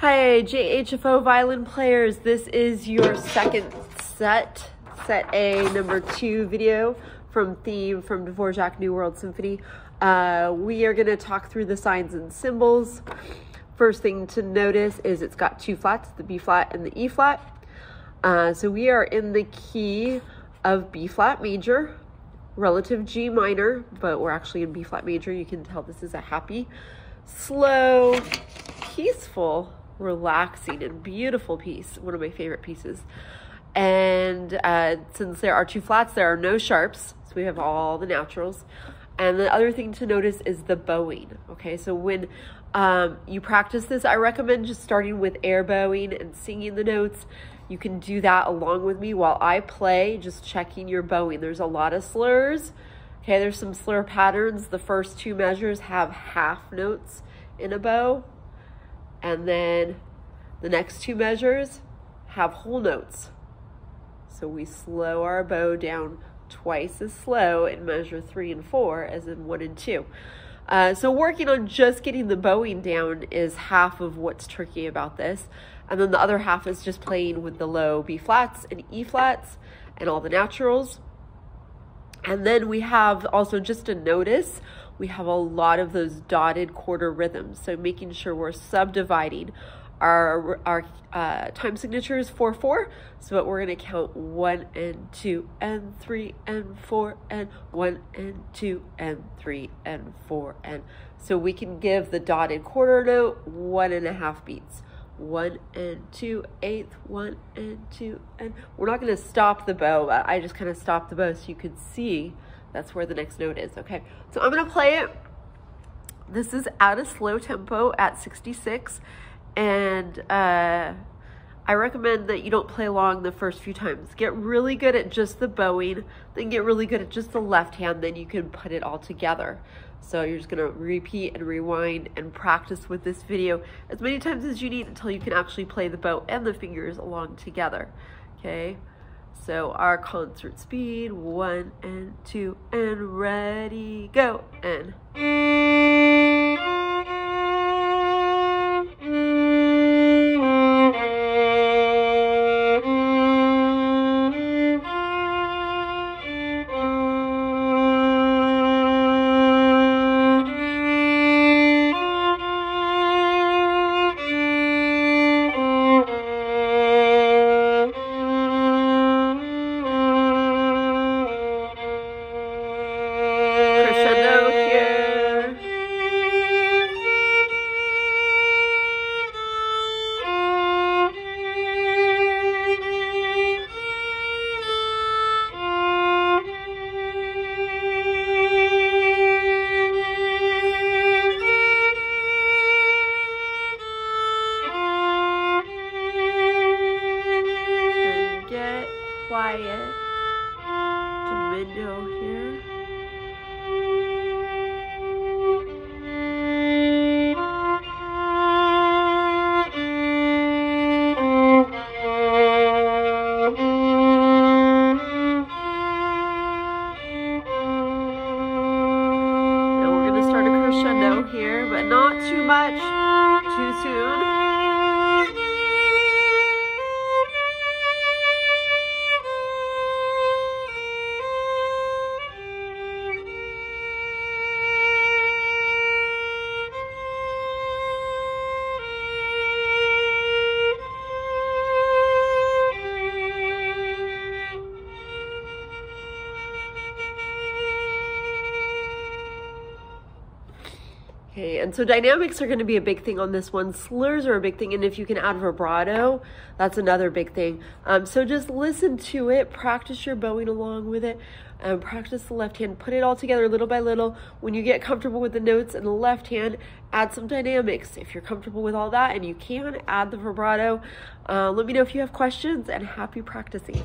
Hi, JHFO violin players. This is your second set, set A number two video from theme from Dvorak New World Symphony. Uh, we are going to talk through the signs and symbols. First thing to notice is it's got two flats, the B flat and the E flat. Uh, so we are in the key of B flat major, relative G minor, but we're actually in B flat major. You can tell this is a happy, slow, peaceful relaxing and beautiful piece, one of my favorite pieces. And uh, since there are two flats, there are no sharps, so we have all the naturals. And the other thing to notice is the bowing. Okay, so when um, you practice this, I recommend just starting with air bowing and singing the notes. You can do that along with me while I play, just checking your bowing. There's a lot of slurs. Okay, there's some slur patterns. The first two measures have half notes in a bow. And then the next two measures have whole notes. So we slow our bow down twice as slow in measure three and four as in one and two. Uh, so working on just getting the bowing down is half of what's tricky about this. And then the other half is just playing with the low B flats and E flats and all the naturals. And then we have also just a notice, we have a lot of those dotted quarter rhythms. So making sure we're subdividing our, our uh, time signature is 4 4. So we're going to count 1 and 2 and 3 and 4 and 1 and 2 and 3 and 4 and so we can give the dotted quarter note one and a half beats. One and two, eighth, one and two, and we're not going to stop the bow. I just kind of stopped the bow so you could see that's where the next note is. Okay, so I'm going to play it. This is at a slow tempo at 66 and uh, I recommend that you don't play along the first few times. Get really good at just the bowing, then get really good at just the left hand, then you can put it all together. So you're just gonna repeat and rewind and practice with this video as many times as you need until you can actually play the bow and the fingers along together, okay? So our concert speed, one and two, and ready, go, and. Quiet diminuendo here. Now we're to start a crescendo here, but not too much Okay, and so dynamics are going to be a big thing on this one. Slurs are a big thing, and if you can add vibrato, that's another big thing. Um, so just listen to it, practice your bowing along with it, and practice the left hand. Put it all together little by little. When you get comfortable with the notes in the left hand, add some dynamics. If you're comfortable with all that and you can, add the vibrato. Uh, let me know if you have questions, and happy practicing.